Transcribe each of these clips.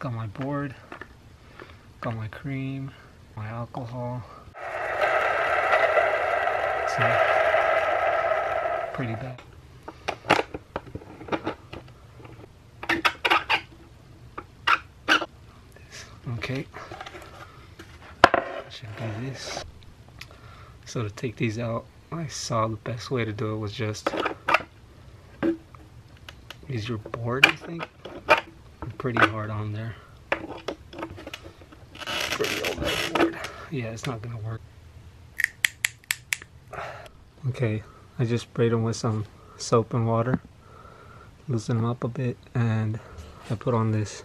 Got my board. Got my cream. My alcohol. So, pretty bad. Okay. Should do this. So to take these out, I saw the best way to do it was just use your board, I think. Pretty hard on there. Pretty old that. Yeah, it's not gonna work. Okay, I just sprayed them with some soap and water. Loosen them up a bit and I put on this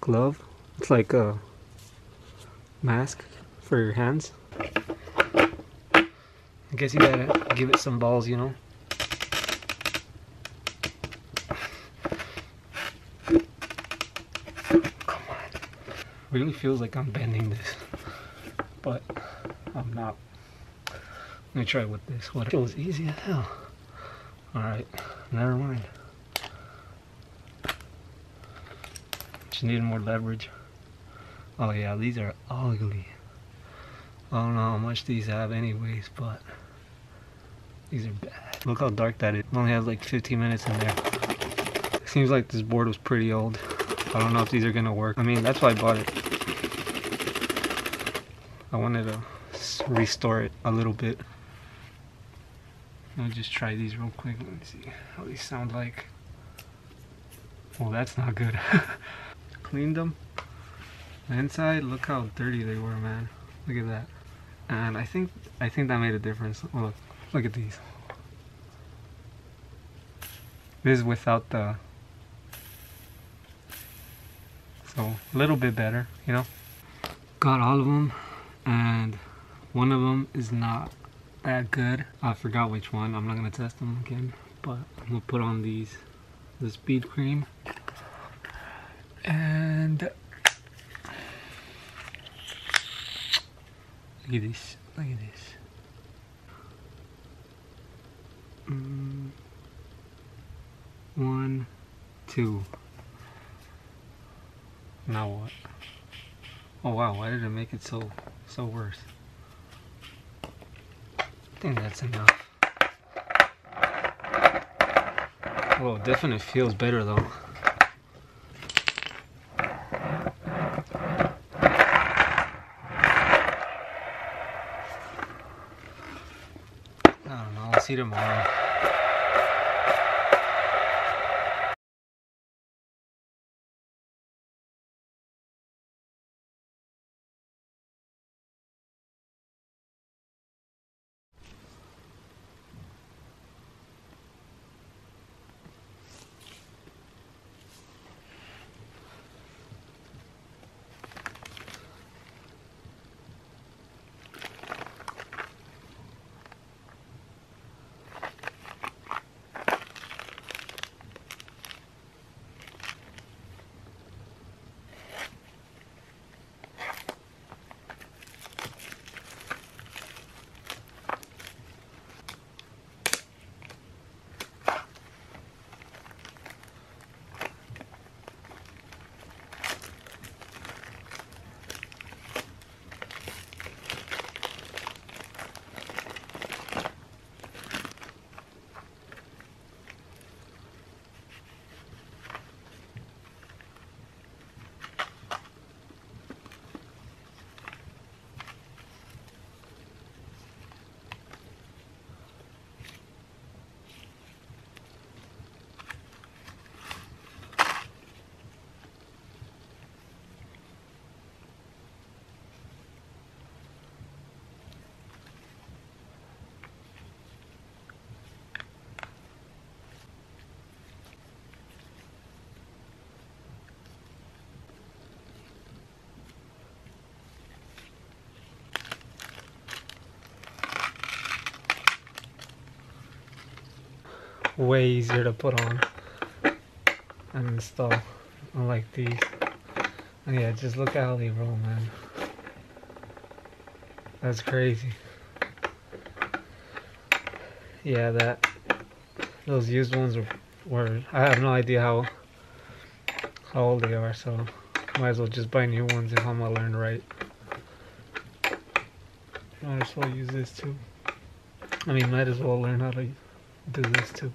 glove. It's like a mask for your hands. I guess you gotta give it some balls, you know. It really feels like I'm bending this, but I'm not. Let me try with this. What feels easy as hell. Alright, never mind. Just needed more leverage. Oh yeah, these are ugly. I don't know how much these have anyways, but these are bad. Look how dark that is. It only has like 15 minutes in there. Seems like this board was pretty old. I don't know if these are gonna work. I mean, that's why I bought it. I wanted to restore it a little bit. I'll just try these real quick. Let me see how these sound like. Well, that's not good. Cleaned them. The inside, look how dirty they were, man. Look at that. And I think I think that made a difference. Oh, look, look at these. This is without the so a little bit better, you know. Got all of them, and one of them is not that good. I forgot which one. I'm not gonna test them again, but I'm gonna put on these the speed cream and look at this. Look at this. Mm. One, two. Now what? Oh wow, why did it make it so so worse? I think that's enough. Well, definitely feels better though. I don't know, I'll see tomorrow. Way easier to put on and install unlike these and yeah just look at how they roll man that's crazy yeah that those used ones were, were I have no idea how how old they are, so might as well just buy new ones if I'm gonna learn right. Might as well use this too. I mean, might as well learn how to do this too.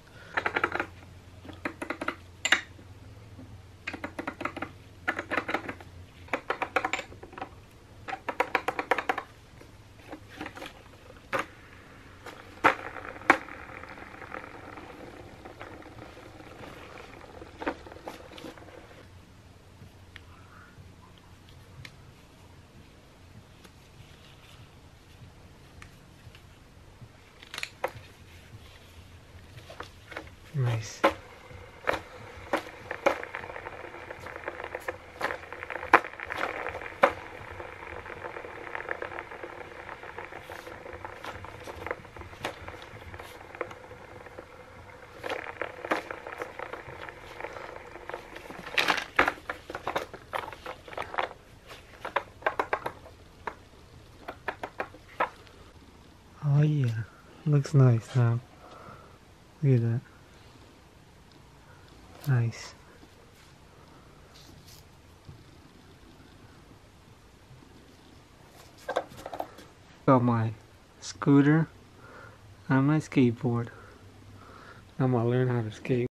Nice. Oh yeah, looks nice now. Look at that. Nice. Got my scooter and my skateboard. I'm gonna learn how to skate.